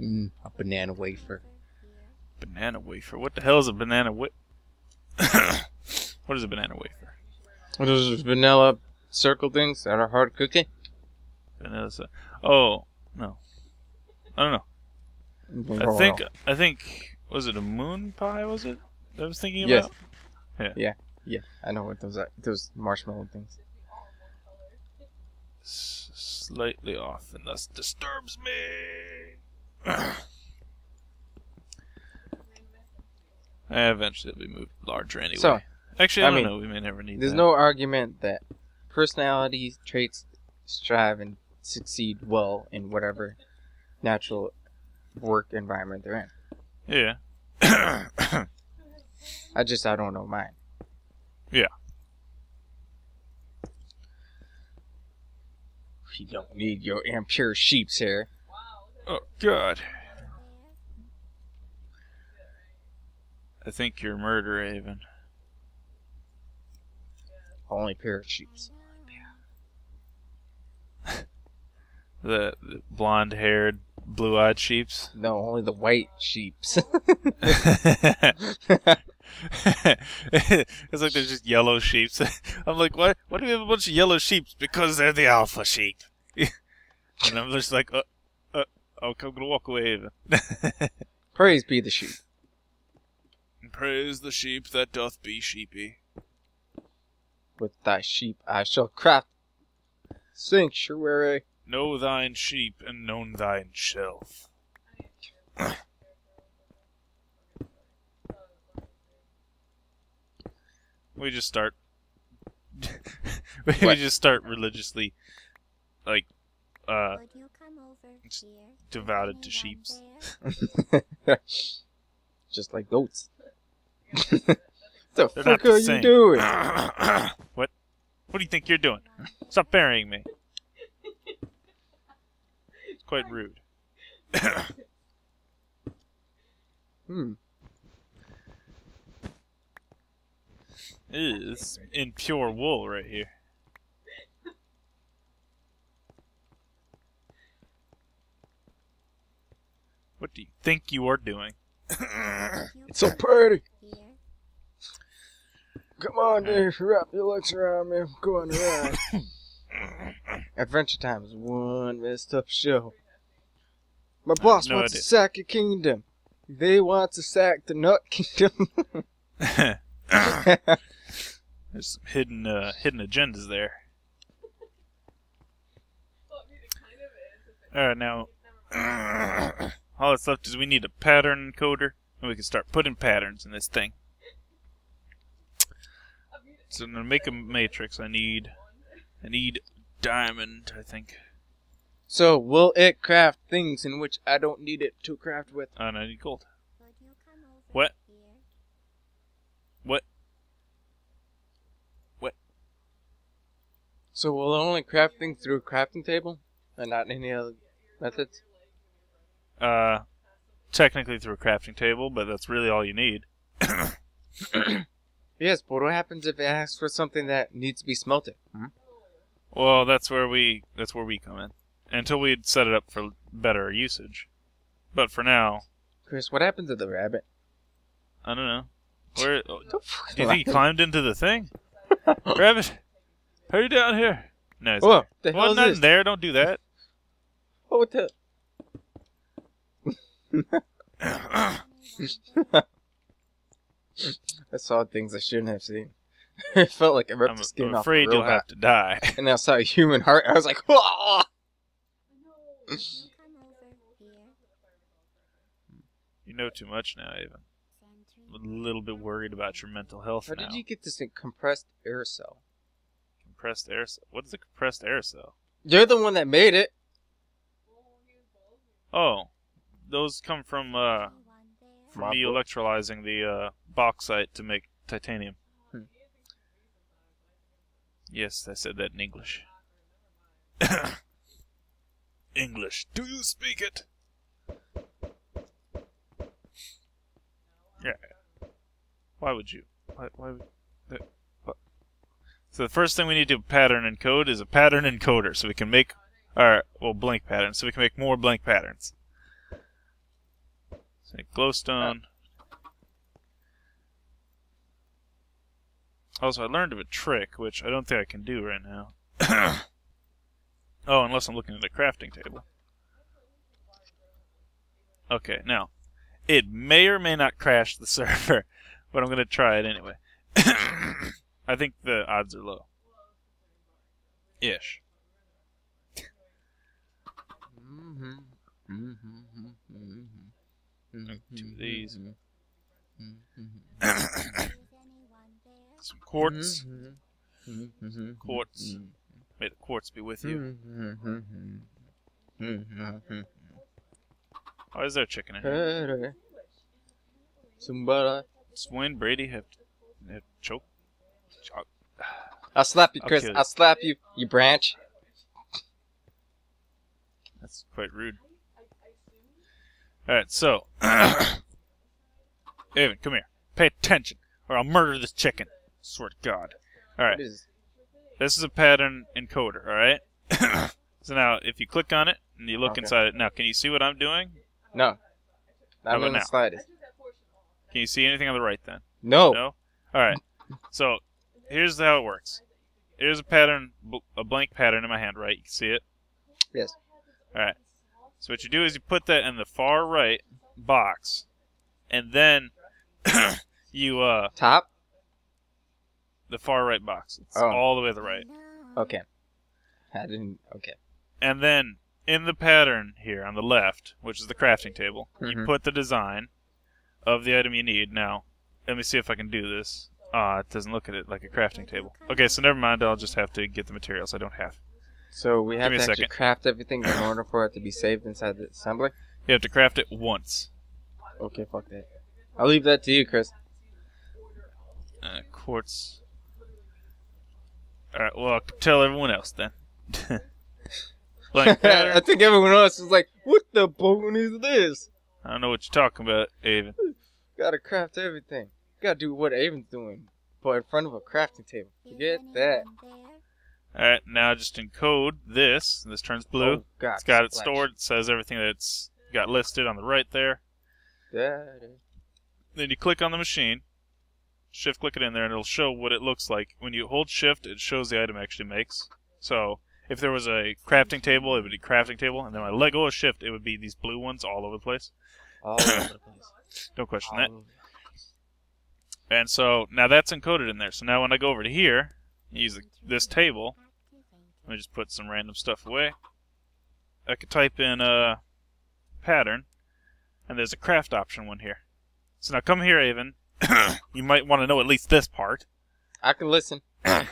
Mm, a banana wafer. Banana wafer. What the hell is a banana wa- What is a banana wafer? What are those vanilla circle things that are hard cooking? Vanilla. Oh no, I don't know. I think I think was it a moon pie? Was it? that I was thinking Yes. about. Yeah, I know what those are. Those marshmallow things. S- slightly off, and thus disturbs me. Eh, eventually, it'll be moved larger anyway. So, Actually, I, I don't mean, know. We may never need There's that. no argument that personality traits strive and succeed well in whatever natural work environment they're in. Yeah. I just I don't know mine. Yeah. We don't need your impure sheep's hair. Oh God. I think you're murder, Raven. Only pair of sheeps. The, the blonde-haired, blue-eyed sheeps. No, only the white sheeps. it's like they're just yellow sheeps. I'm like, what? Why do we have a bunch of yellow sheeps? Because they're the alpha sheep. and I'm just like, uh, okay, I'm gonna walk away. Even. Praise be the sheep. Praise the sheep that doth be sheepy. With thy sheep I shall craft sanctuary. Know thine sheep and known thine shelf. we just start. we What? just start religiously, like, uh, Would you come over just here? devoted to sheep. Just like goats. What the They're fuck not the are you doing? what? What do you think you're doing? Stop burying me. It's quite rude. Hmm. Ew, It's in pure wool right here. What do you think you are doing? It's so pretty. Come on, Dave. Wrap your legs around me. Go on a ride. Adventure Time is one messed up show. My boss no wants idea. to sack a kingdom. They want to sack the Nut Kingdom. There's some hidden uh, hidden agendas there. Alright, now all that's left is we need a pattern encoder and we can start putting patterns in this thing. So to make a matrix I need I need diamond, I think. so, will it craft things in which I don't need it to craft with? Oh, and I need gold. Would you come over What? What? So, will it only craft things through a crafting table? And not any other methods? Uh technically through a crafting table, but that's really all you need. Yes, but what happens if it asks for something that needs to be smelted? Hmm? Well, that's where we that's where we come in. Until we set it up for better usage. But for now, Chris, what happened to the rabbit? I don't know. Where do you think he climbed into the thing? Rabbit, are you down here? No, it's Whoa, the hell well, is not this? in there. Don't do that. What the? I saw things I shouldn't have seen. it felt like I ripped I'm, the skin I'm off afraid a you'll robot. have to die. And I saw a human heart. I was like, "Whoa!" You come over here? You know too much now, Ava. I'm a little bit worried about your mental health How now. did you get this thing compressed air cell? compressed air cell? What is a compressed air cell? You're the one that made it. Oh, those come from uh from me Marble? electrolyzing the uh, bauxite to make titanium. Hmm. Yes, I said that in English. English. Do you speak it? Yeah. Why would you? Why, why would? The, what? So the first thing we need to pattern encode is a pattern encoder, so we can make our well blank patterns, so we can make more blank patterns. Say glowstone. Also, I learned of a trick, which I don't think I can do right now. oh, unless I'm looking at the crafting table. Okay, now, it may or may not crash the server, but I'm going to try it anyway. I think the odds are low. Ish. Mm-hmm. Mm-hmm. Mm-hmm. Mm-hmm. Two of these. Is anyone there? Some quartz. Mm-hmm. Mm-hmm. Quartz. May the quartz be with you. Why is there chicken in here? Somebody. Does Wayne Brady have, have choke? choke? I'll slap you, I'll Chris. you. I'll slap you, you branch. That's quite rude. Alright, so. Evan, come here. Pay attention, or I'll murder this chicken. Swear to God. Alright, is- this is a pattern encoder, alright? so now, if you click on it, and you look Okay. inside it, now, can you see what I'm doing? No. How Not about in the now? slightest. Can you see anything on the right then? No. No? Alright. So, here's how it works. Here's a pattern, a blank pattern in my hand, right? You can see it? Yes. Alright. So what you do is you put that in the far right box, and then you, uh, Top? the far right box. It's Oh. all the way to the right. Okay. I didn't. Okay. And then in the pattern here on the left, which is the crafting table, you Mhm. put the design of the item you need. Now, let me see if I can do this. Ah, it doesn't look at it like a crafting table. Okay, so never mind. I'll just have to get the materials. I don't have. So we have me to actually second. craft everything in order for it to be saved inside the assembly. You have to craft it once. Okay, fuck that. I'll leave that to you, Chris. Uh, quartz. Alright, well, I can tell everyone else then. Blank I think everyone else is like, "What the bone is this?" I don't know what you're talking about, Aven. Gotta craft everything. Gotta do what Aven's doing, but in front of a crafting table. Forget that. Alright, now just encode this. This turns blue. Oh, God, it's got it splash. stored. It says everything that's got listed on the right there. Then you click on the machine, shift click it in there, and it'll show what it looks like. When you hold shift, it shows the item it actually makes. So if there was a crafting table, it would be crafting table, and then when I let go of shift, it would be these blue ones all over the place. All over the place. Don't question All that. And so now that's encoded in there. So now when I go over to here, use the, this table, let me just put some random stuff away. I could type in a pattern, and there's a craft option one here. So now come here, Aven. you might want to know at least this part. I can listen. All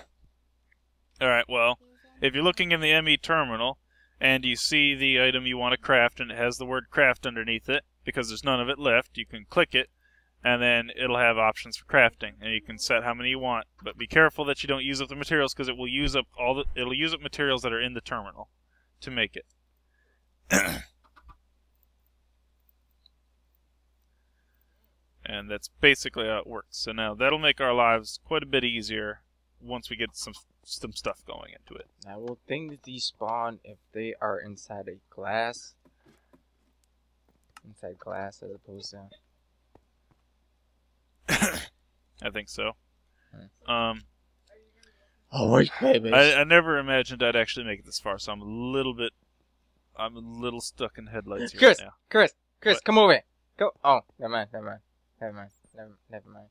right. Well, if you're looking in the ME terminal and you see the item you want to craft and it has the word craft underneath it because there's none of it left, you can click it and then it'll have options for crafting and you can set how many you want. But be careful that you don't use up the materials because it will use up all the it'll use up materials that are in the terminal to make it. and that's basically how it works. So now that'll make our lives quite a bit easier once we get some some stuff going into it. Now, will things despawn if they are inside a glass? Inside glass as opposed to. I think so. Um, Oh, wait, baby. I, I never imagined I'd actually make it this far, so I'm a little bit, I'm a little stuck in headlights here Chris, right now. Chris, Chris, What? come over here. Go. Oh, never mind, never mind, never mind, never, never mind.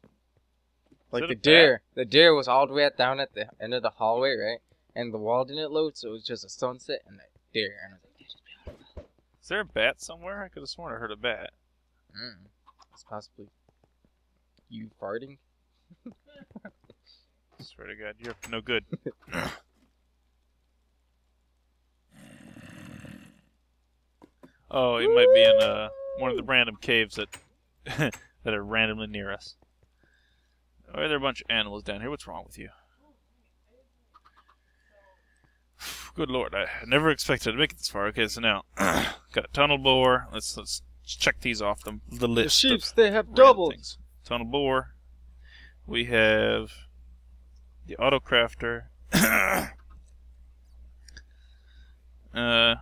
Like that the a bat? deer, the deer was all the way at down at the end of the hallway, right? And the wall didn't load, so it was just a sunset and a deer. And I was like, is. Is there a bat somewhere? I could have sworn I heard a bat. Mm. It's possibly you farting. Swear to God, you're up to no good. oh, it might be in uh, one of the random caves that that are randomly near us. Oh, there are a bunch of animals down here? What's wrong with you? Good lord, I never expected to make it this far. Okay, so now got a tunnel bore. Let's let's check these off the the The list. of sheeps, they have doubles. things. Tunnel bore. We have the auto crafter. uh, I'm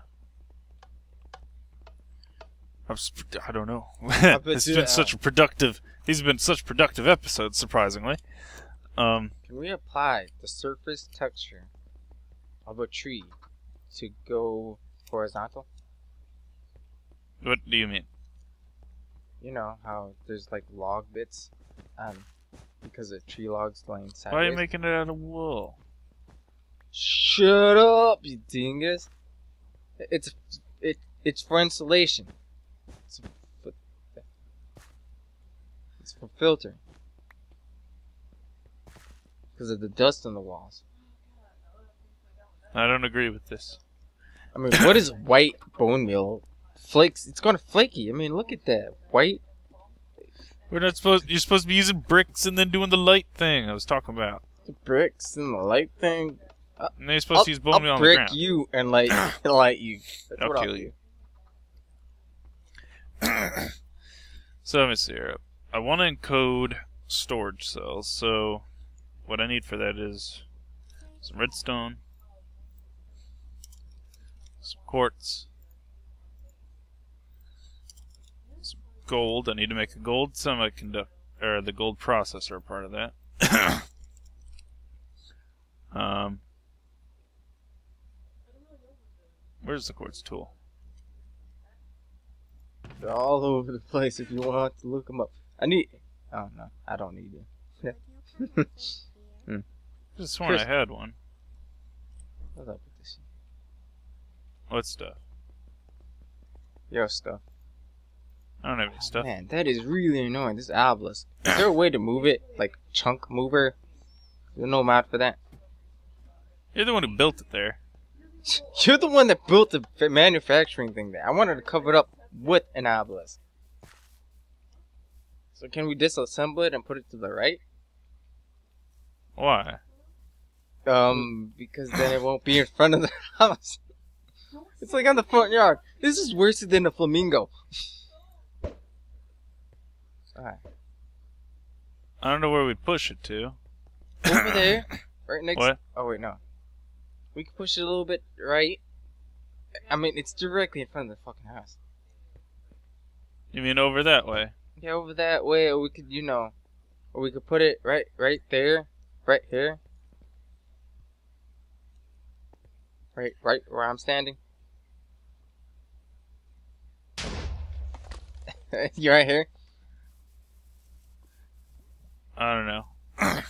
I don't know. it's been such a productive. These have been such productive episodes, surprisingly. Um, Can we apply the surface texture of a tree to go horizontal? what do you mean? You know how there's like log bits, um, because the tree logs laying sideways. Why are you making it out of wool? Shut up, you dingus! It's it it's for insulation. It's for, it's for filtering. Because of the dust on the walls. I don't agree with this. I mean, what is white bone meal? Flakes. It's going to flaky. I mean, look at that white. We're not supposed. You're supposed to be using bricks and then doing the light thing I was talking about. The bricks and the light thing. Uh, and they're supposed I'll, to use bone I'll meal on the ground. brick ground. you and light light you. That's I'll what kill do. you. so let me see here. I want to encode storage cells. So what I need for that is some redstone, some quartz, gold. I need to make a gold semiconductor, or the gold processor part of that. um, where's the quartz tool? They're all over the place. If you want to look them up, I need. Oh no, I don't need it. Just sworn I Chris- had one. What's up with this? What stuff? Your stuff. I don't have any stuff. Man, that is really annoying. This obelisk. Is there a way to move it, like chunk mover? There's no mod for that. You're the one who built it there. You're the one that built the manufacturing thing there. I wanted to cover it up with an obelisk. So can we disassemble it and put it to the right? Why? Um, because then it won't be in front of the house. It's like on the front yard. This is worse than a flamingo. Alright. I don't know where we push it to. Over there, right next. What? Oh wait, no. We can push it a little bit right. I mean, it's directly in front of the fucking house. You mean over that way? Yeah, over that way, or we could, you know, or we could put it right, right there, right here. Right, right where I'm standing. you right here? I don't know. I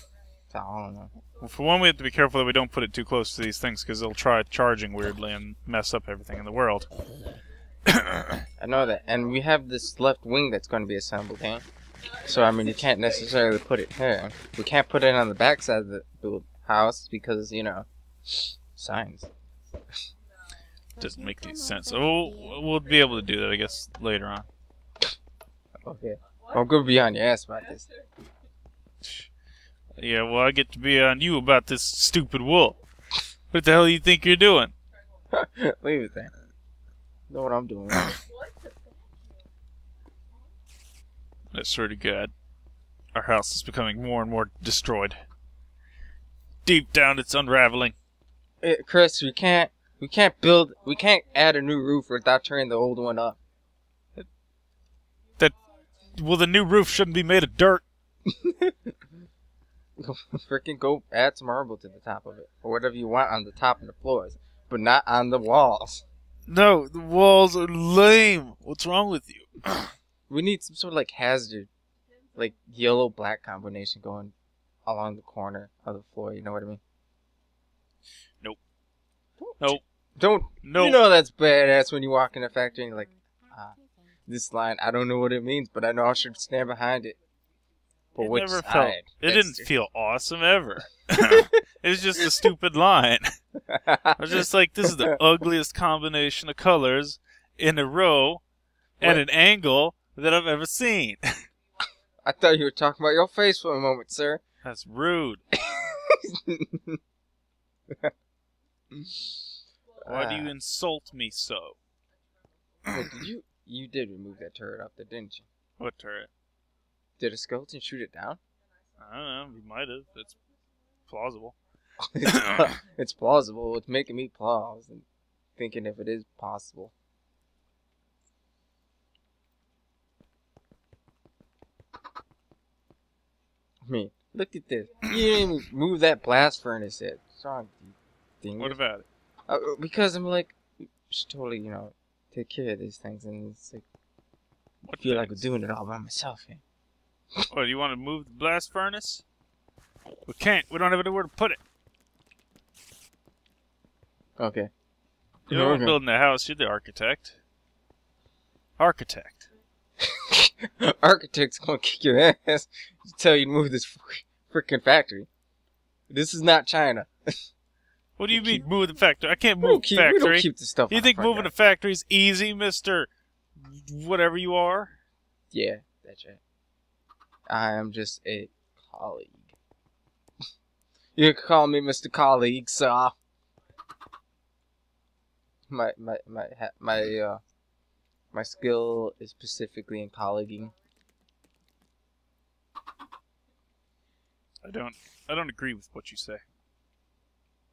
don't know. Well, for one, we have to be careful that we don't put it too close to these things because they'll try charging weirdly and mess up everything in the world. I know that, and we have this left wing that's going to be assembled here. So I mean, you can't necessarily put it here. We can't put it on the back side of the house because you know, signs. Doesn't make any sense. Oh, we'll be able to do that, I guess, later on. Okay. I'm gonna be on your ass about this. Yeah, well, I get to be on you about this stupid wool. What the hell do you think you're doing? Leave it there. Know what I'm doing? I swear to God, our house is becoming more and more destroyed. Deep down, it's unraveling. Eh, Chris, we can't. We can't build. We can't add a new roof without turning the old one up. That Well, the new roof shouldn't be made of dirt. Freaking go add some marble to the top of it, or whatever you want on the top and the floors, but not on the walls. No, the walls are lame. What's wrong with you? We need some sort of like hazard, like yellow black combination going along the corner of the floor. You know what I mean? Nope. Nope. Don't. No. You know that's badass when you walk in a factory and you're like, ah, this line, I don't know what it means, but I know I should stand behind it. But it which never side? felt. It That's didn't feel awesome ever. it was just a stupid line. I was just like, this is the ugliest combination of colors in a row at an angle that I've ever seen. I thought you were talking about your face for a moment, sir. That's rude. Why do you Ah, insult me so? wait, did you? You did remove that turret up there, didn't you? What turret? Did a skeleton shoot it down? I don't know. He might have. It's plausible. it's plausible. It's making me pause and thinking if it is possible. I mean, look at this. You didn't move that blast furnace yet. Sorry, thing. What about it? Uh, because I'm like, should totally, you know, take care of these things, and it's like, I feel things? like I'm doing it all by myself here. Do you want to move the blast furnace? We can't. We don't have anywhere to put it. Okay. You're the Okay. building the house. You're the architect. Architect. Architect's gonna kick your ass. Tell you to move this freaking factory. This is not China. What do you mean move the factory? I can't move the keep, we don't factory. keep the stuff. You think the moving a yard. factory's easy, Mister? Whatever you are. Yeah, that's right. I am just a colleague. you can call me Mr. Colleague, sir. My my my my uh my skill is specifically in colleaguing. I don't. I don't agree with what you say.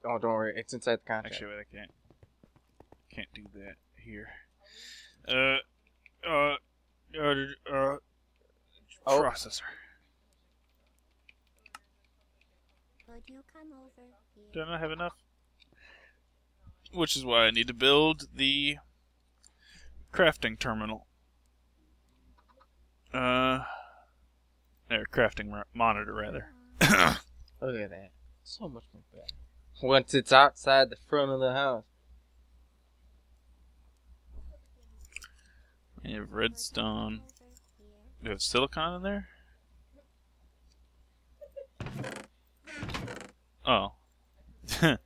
Oh, don't worry, it's inside the contract. Actually, wait, I can't. Can't do that here. Uh, uh, uh, uh Oh. processor. Could you come over here? Do I not have enough? Which is why I need to build the crafting terminal. Uh, or crafting monitor rather. Look at that, so much more better. Once it's outside the front of the house. You have redstone. You have silicon in there? Oh. it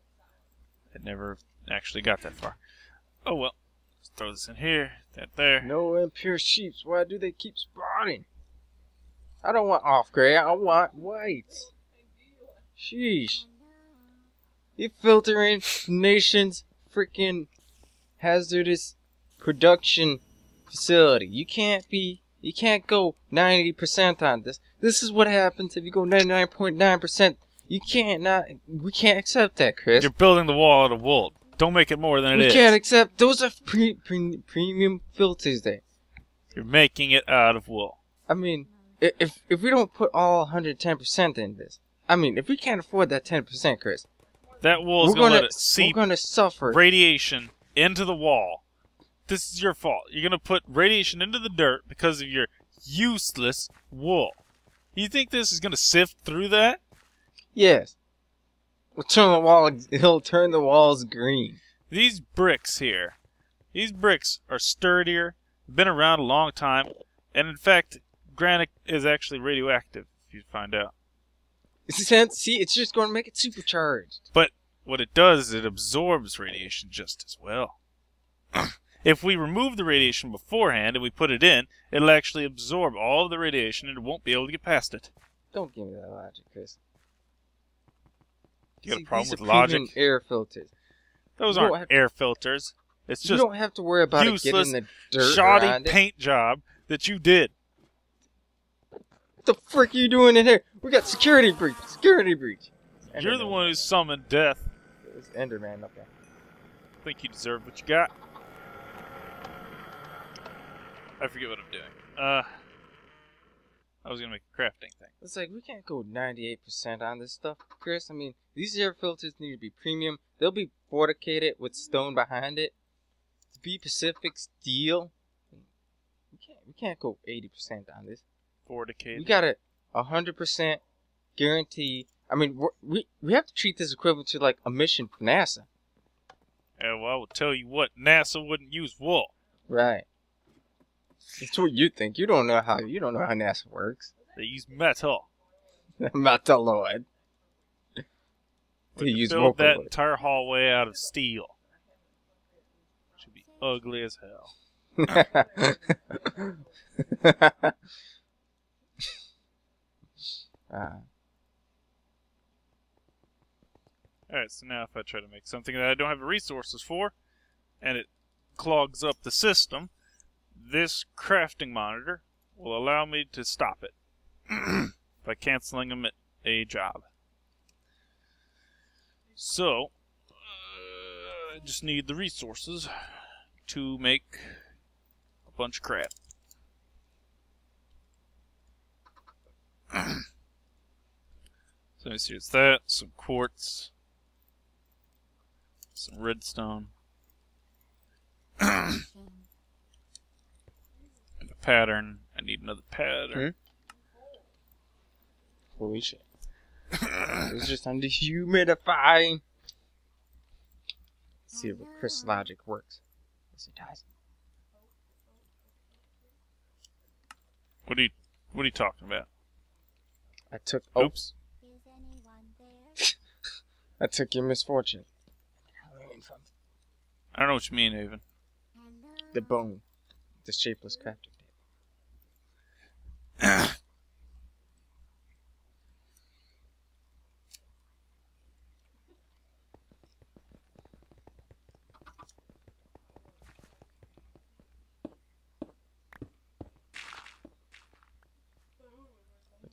never actually got that far. Oh well. Let's throw this in here, that there. No impure sheeps. Why do they keep spawning? I don't want off gray. I want white. Sheesh. You filtering nation's freaking hazardous production facility. You can't be. You can't go 90% on this. This is what happens if you go 99.9%. You can't not. We can't accept that, Chris. You're building the wall out of wool. Don't make it more than it we is. can't accept. Those are pre, pre, premium filters there. You're making it out of wool. I mean, if if we don't put all 110% in this, I mean, if we can't afford that 10%, Chris, That wool is we're gonna, gonna let it we're seep gonna suffer. radiation into the wall. This is your fault. You're gonna put radiation into the dirt because of your useless wool. You think this is gonna sift through that? Yes. We'll turn the wall. He'll turn the walls green. These bricks here, these bricks are sturdier, been around a long time, and in fact, granite is actually radioactive. If you find out, Sense? See, it's just going to make it supercharged. but what it does is it absorbs radiation just as well. if we remove the radiation beforehand and we put it in, it'll actually absorb all of the radiation and it won't be able to get past it. Don't give me that logic, Chris. You got See, a problem these with are logic? air filters. Those You aren't have- air filters. It's just you don't have to worry about it useless, getting the dirt shoddy around it. paint job that you did. What the frick are you doing in here? We got security breach. Security breach. You're the one who summoned death. There's Enderman up there. I think you deserve what you got. I forget what I'm doing. Uh, I was gonna make a crafting thing. It's like we can't go 98% on this stuff, Chris. I mean, these air filters need to be premium. They'll be fortificated with stone behind it. To be Pacific steel. We can't. We can't go 80% on this. Forticated. We got a 100% guarantee. I mean, we we have to treat this equivalent to like a mission for NASA. Yeah, well, I will tell you what. NASA wouldn't use wool. Right. That's what you think. You don't know how you don't know how NASA works. They use metal. Metalloid. They use build that entire hallway out of steel. Should be ugly as hell. Ah, Alright, so now if I try to make something that I don't have the resources for, and it clogs up the system, this crafting monitor will allow me to stop it by canceling them at a job. So, uh, I just need the resources to make a bunch of crap. let me see. It's that some quartz, some redstone, and a pattern. I need another pattern. Hmm? Holy shit. it's just under humidifying. Let's see if Chris logic works. Yes, it does. What are you What are you talking about? I took. Oops. Is anyone there? I took your misfortune. I don't know what you mean. Hello? The bone. The shapeless crafting Look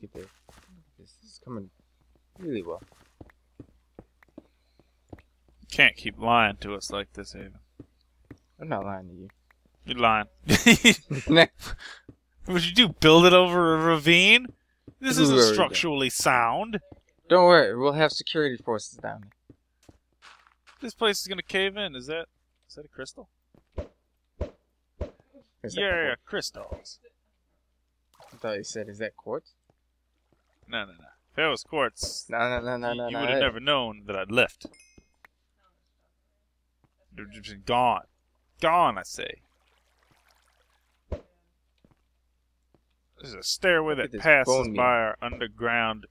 at this. This is coming really well. Can't keep lying to us like this, Haven. I'm not lying to you. You're lying. What'd you do? Build it over a ravine? This isn't there we go. structurally sound. Don't worry, we'll have security forces down. This place is gonna cave in. Is that is that a crystal? Is that Yeah, crystals. I thought you said, is that quartz? No, no, no. If it was quartz, No, no, no, no, you, no, you would have never known that I'd left. They're just gone. Gone, I say. There's a stairway that passes by our underground.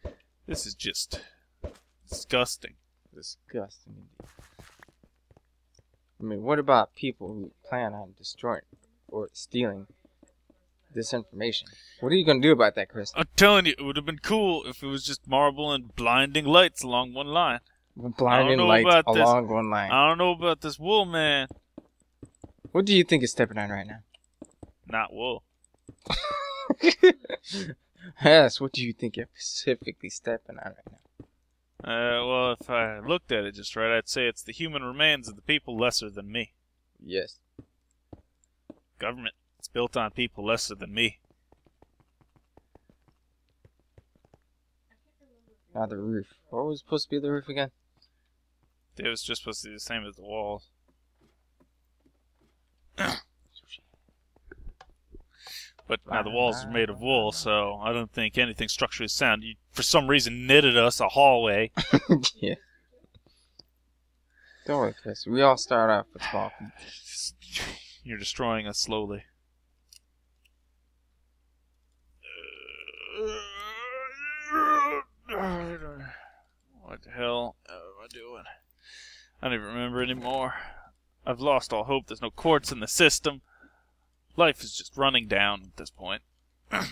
This is just disgusting. Disgusting indeed. I mean, what about people who plan on destroying or stealing this information? What are you gonna do about that, Chris? I'm telling you, it would have been cool if it was just marble and blinding lights along one line. Blinding lights about this. along one line. I don't know about this wool man. what do you think is stepping on right now? Not wool. yes, what do you think you're specifically stepping on right now? Uh, well, if I looked at it just right, I'd say it's the human remains of the people lesser than me. Yes. Government. It's built on people lesser than me. Now the roof. What was supposed to be the roof again? It was just supposed to be the same as the walls. But now the walls are made of wool, so I don't think anything structurally sound. You, for some reason, knitted us a hallway. yeah. Don't worry, Chris. We all start off with small. You're destroying us slowly. What the hell am I doing? I don't even remember anymore. I've lost all hope. There's no quartz in the system. Life is just running down at this point. it's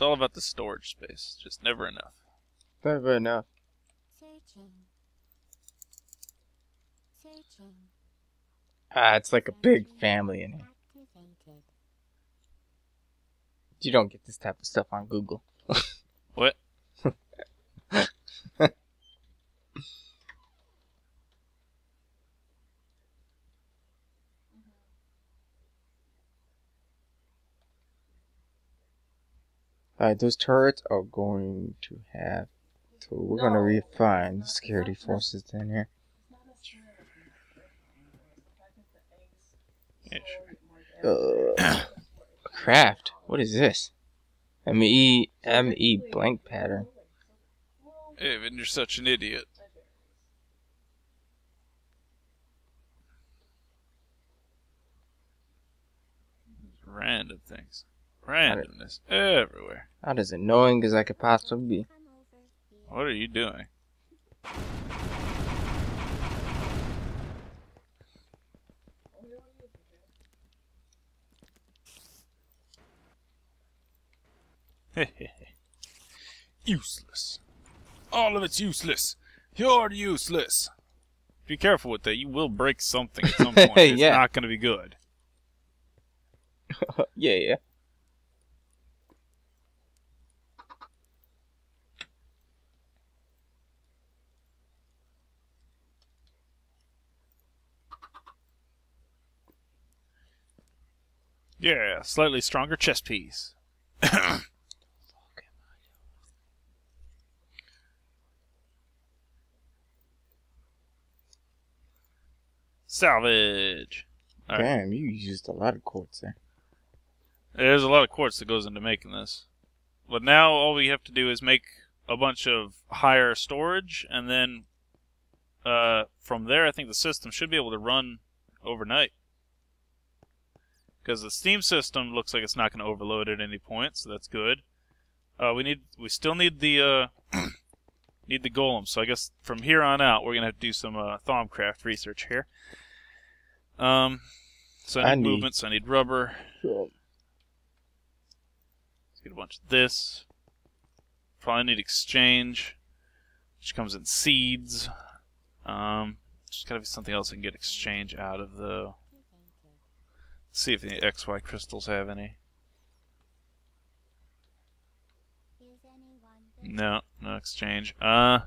all about the storage space. Just never enough. Never enough. Ah, it's like a big family in here. You don't get this type of stuff on Google. What? Alright, those turrets are going to have to. We're going to refine the security forces in here. Yeah, sure. Uh, craft. What is this? M E M E blank pattern. Evan, you're such an idiot. Random things. Randomness everywhere. Not as annoying as I could possibly be. Come over here. What are you doing? useless. All of it's useless. You're useless. Be careful with that. You will break something at some point. It's not going to be good. yeah, yeah. Yeah, slightly stronger chest piece. Salvage. All Damn, right. you used a lot of quartz there. There's a lot of quartz that goes into making this. But now all we have to do is make a bunch of higher storage, and then uh, from there, I think the system should be able to run overnight. Because the Steam system looks like it's not going to overload at any point, so that's good. Uh, we need, we still need the uh, need the golem. So I guess from here on out, we're gonna have to do some uh, Thaumcraft research here. Um, so I need, I need- movement. So I need rubber. Let's get a bunch of this. Probably need exchange, which comes in seeds. Um, just gotta be something else I can get exchange out of though. See if the XY crystals have any. No, no exchange. Uh,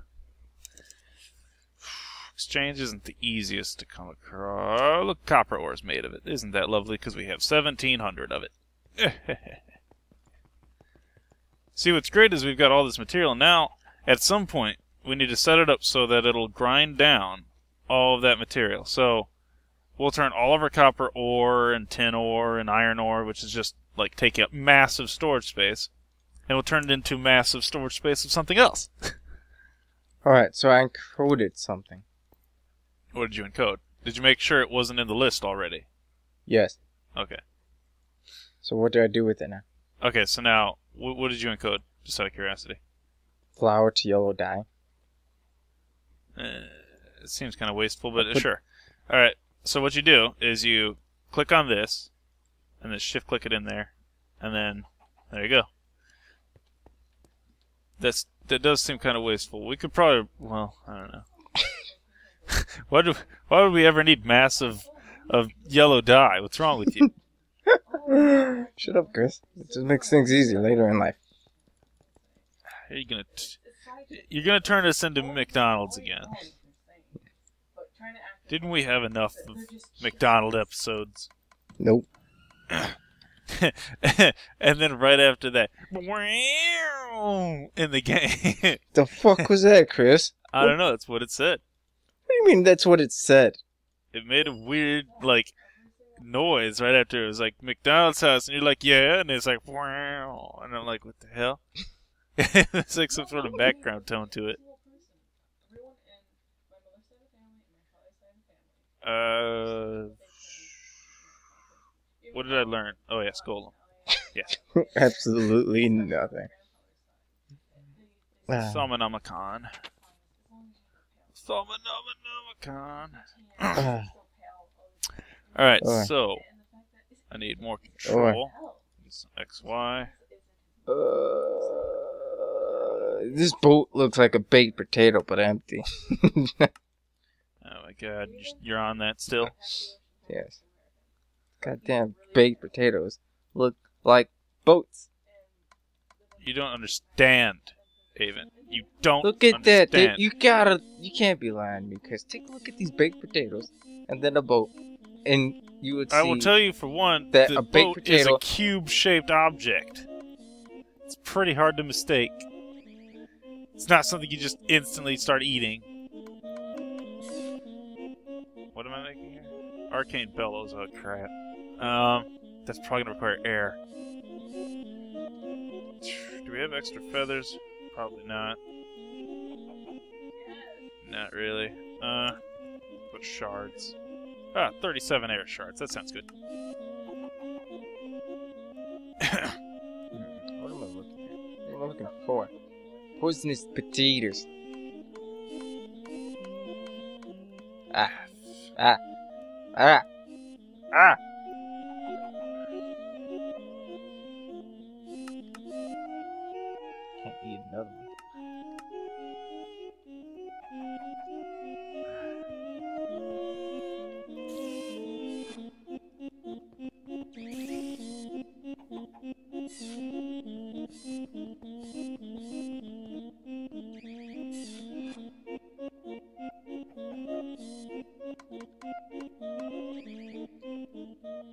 exchange isn't the easiest to come across. Look, copper ore is made of it. Isn't that lovely? Because we have 1,700 of it. See, what's great is we've got all this material. Now, at some point, we need to set it up so that it'll grind down all of that material. So, we'll turn all of our copper ore and tin ore and iron ore, which is just like taking up massive storage space, and we'll turn it into massive storage space of something else. Alright, so I encoded something. What did you encode? Did you make sure it wasn't in the list already? Yes. Okay. So what do I do with it now? Okay, so now, wh- what did you encode? Just out of curiosity. Flower to yellow dye. Uh, it seems kind of wasteful, but uh, But- sure. All right. So what you do is you click on this, and then shift click it in there, and then there you go. That's that does seem kind of wasteful. We could probably, well, I don't know. why do why would we ever need massive of yellow dye? What's wrong with you? Shut up, Chris. It just makes things easier later in life. Are you gonna you're gonna turn us into McDonald's again? Didn't we have enough of McDonald episodes? Nope. and then right after that, in the game. The fuck was that, Chris? I don't know. That's what it said. What do you mean that's what it said? It made a weird like noise right after it was like McDonald's house, and you're like, yeah, and it's like, wow, and I'm like, what the hell? it's like some sort of background tone to it. Uh, what did I learn? Oh yes, Golem. Absolutely nothing. Thaumonomicon. Thaumonomicon. ah, All right, Alright. so I need more control. Some XY. uh, this boat looks like a baked potato, but empty. Oh my god, you're- on that still? yes. Goddamn baked potatoes look like boats. You don't understand, Haven. You don't Look at that. They- you gotta. You can't be lying to me, Chris. Take a look at these baked potatoes and then a boat, and you would see. I will tell you for one that a baked boat is a cube-shaped object. It's pretty hard to mistake. It's not something you just instantly start eating. What am I making here? Arcane bellows. Oh crap. Um, that's probably gonna require air. Do we have extra feathers? Probably not. Not really. Uh, put shards. Ah, 37 air shards. That sounds good. What am I looking at? What am I looking for? Poisonous potatoes. Ah. Ah. Ah. Ah.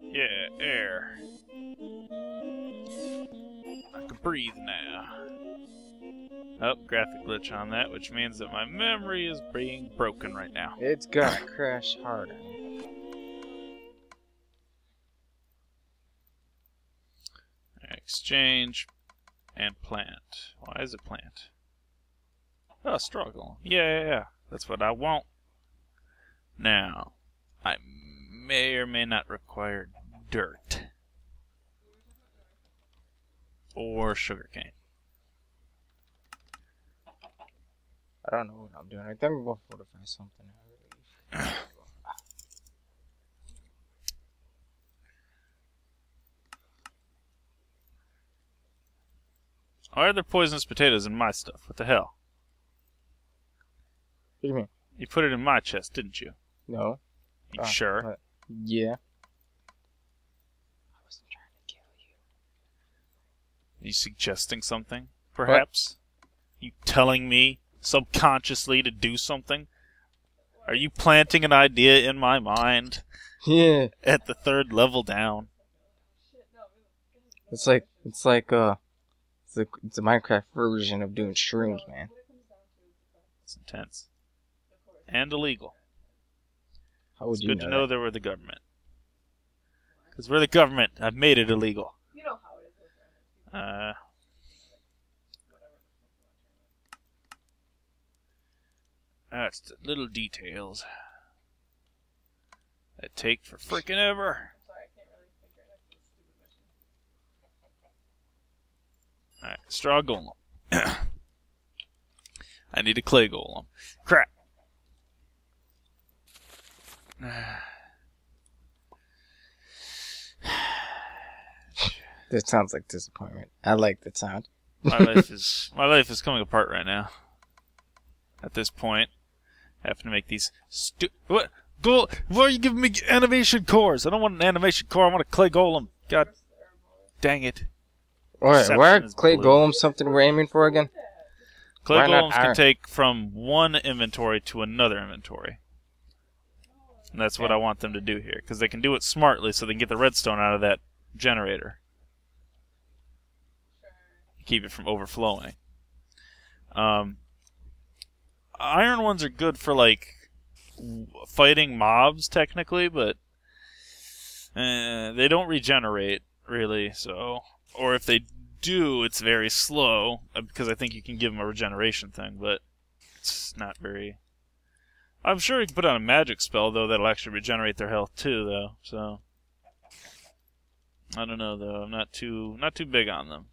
Yeah, air. I can breathe now. Oh, graphic glitch on that, which means that my memory is being broken right now. It's gonna crash harder. Exchange and plant. Why is it plant? Oh, struggle. Yeah, yeah, yeah. That's what I want. Now, I may or may not require dirt. Or sugarcane. I don't know what I'm doing. I think I'm going to fortify something. Why are there poisonous potatoes in my stuff? What the hell? What do you mean? You put it in my chest, didn't you? No. You Ah, sure? what? Yeah. I wasn't trying to kill you. Are you suggesting something, perhaps? You telling me subconsciously to do something? Are you planting an idea in my mind Yeah. at the third level down? It's like it's like uh, it's a, it's a Minecraft version of doing shrooms, man. It's intense. And illegal. How would It's you good know? to know that we're the government. Because we're the government. I've made it illegal. You know how it is. Uh, that's the little details that take for freaking ever. I'm sorry, I can't really figure it out. It's a stupid mission. Alright, straw golem. I need a clay golem. Crap. That sounds like disappointment. I like that sound. my life is my life is coming apart right now. At this point, having to make these stu- what goal? Why are you giving me animation cores? I don't want an animation core. I want a clay golem. God dang it! Alright, Perception why are clay blue. golems something we're aiming for again? Clay Why golems can take from one inventory to another inventory. And that's what I want them to do here, because they can do it smartly, so they can get the redstone out of that generator. Keep it from overflowing. Um, iron ones are good for like fighting mobs, technically, but uh, they don't regenerate really. So, or if they do, it's very slow uh, because I think you can give them a regeneration thing, but it's not very. I'm sure you can put on a magic spell though that'll actually regenerate their health too, though. So I don't know though. I'm not too not too big on them.